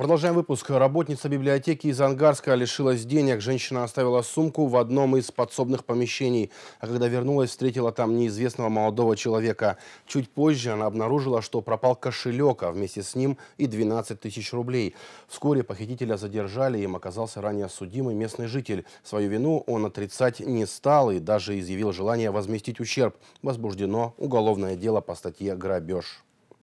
Продолжаем выпуск. Работница библиотеки из Ангарска лишилась денег. Женщина оставила сумку в одном из подсобных помещений. А когда вернулась, встретила там неизвестного молодого человека. Чуть позже она обнаружила, что пропал кошелек, а вместе с ним и 12 тысяч рублей. Вскоре похитителя задержали. Им оказался ранее судимый местный житель. Свою вину он отрицать не стал и даже изъявил желание возместить ущерб. Возбуждено уголовное дело по статье «Грабеж».